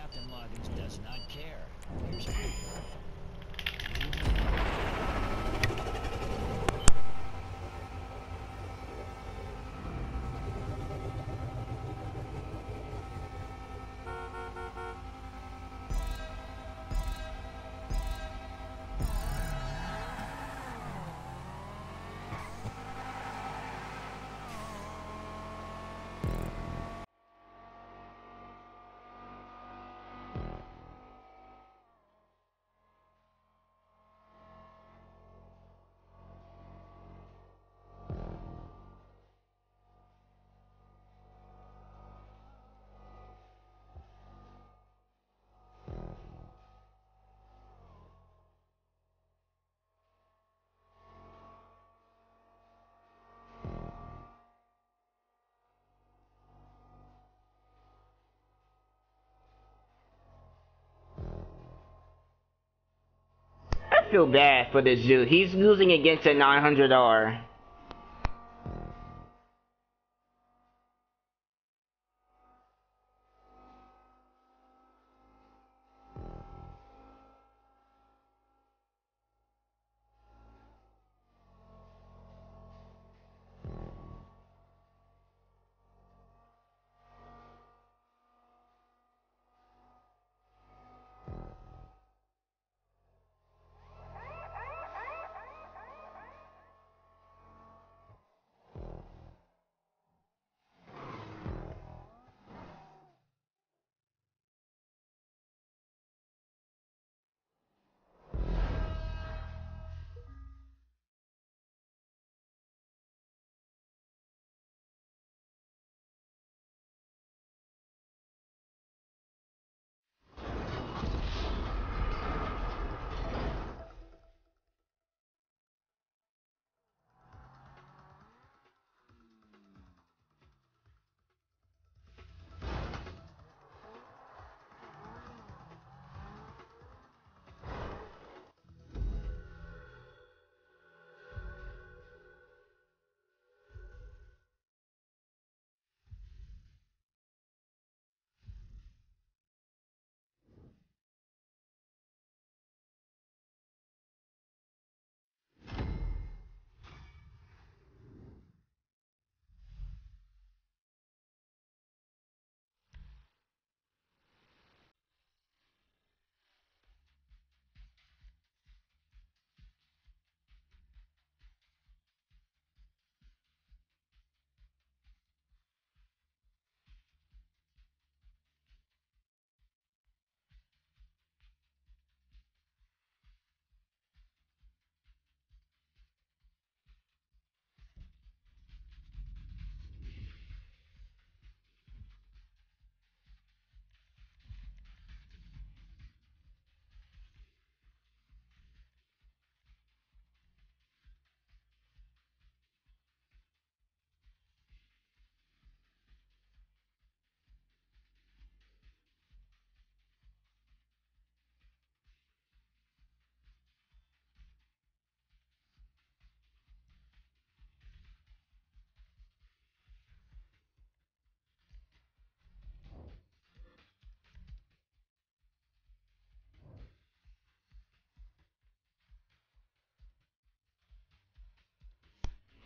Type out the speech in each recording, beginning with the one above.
Captain Loggins does not care. Here's proof. Feel bad for this dude. He's losing against a 900R.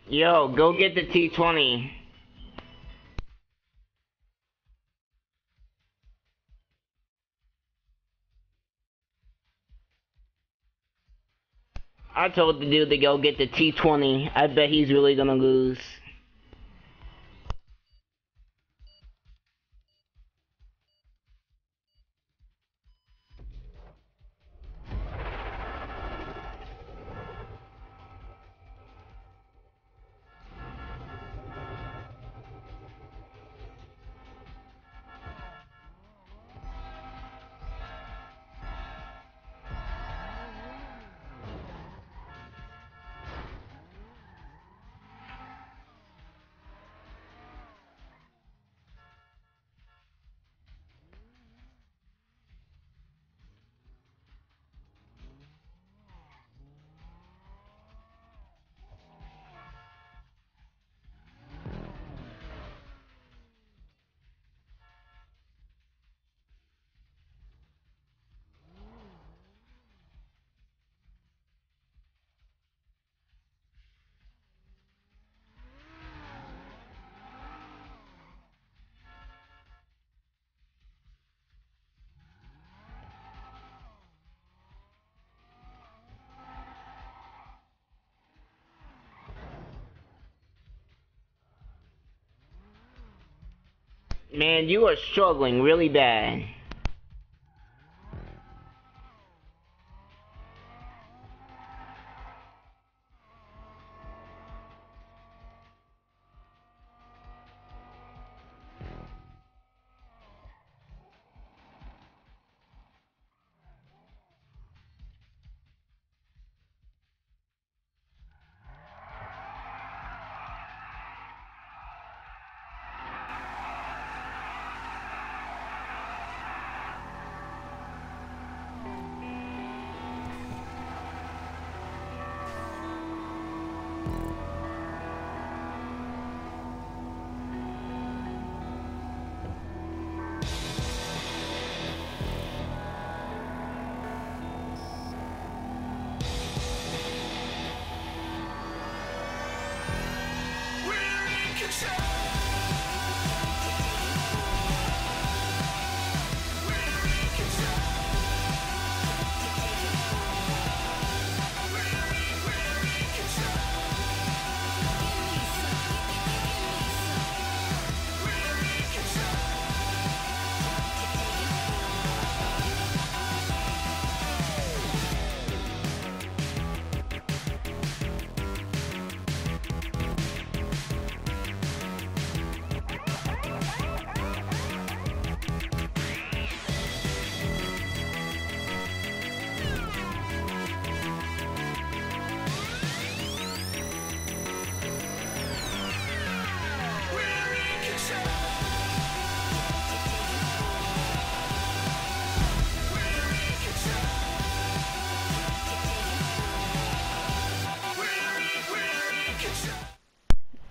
Yo, go get the T20. I told the dude to go get the T20. I bet he's really gonna lose. Man, you are struggling really bad.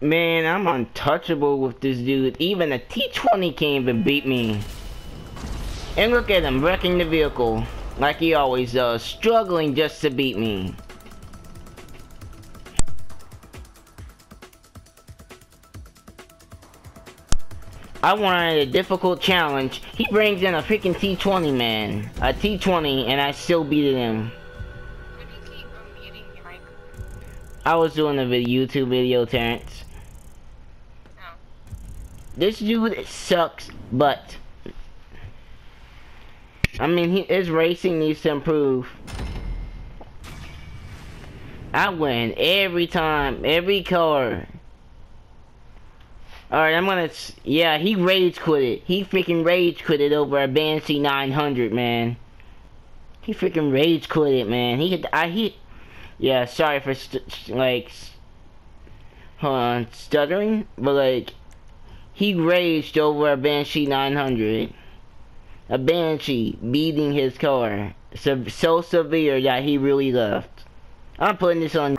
Man, I'm untouchable with this dude. Even a T20 can't even beat me. And look at him, wrecking the vehicle. Like he always does, struggling just to beat me. I wanted a difficult challenge. He brings in a freaking T20, man. A T20, and I still beat him. I was doing a YouTube video, Terrence. This dude sucks, but I mean, he, his racing needs to improve. I win every time, every car. Alright, I'm gonna, yeah, he rage quit it. He freaking rage quit it over a Banshee 900, man. He freaking rage quit it, man. He hit, I hit, yeah, sorry for, like, hold on, stuttering, but like, he raged over a Banshee 900 a banshee beating his car so, so severe that he really left. I'm putting this on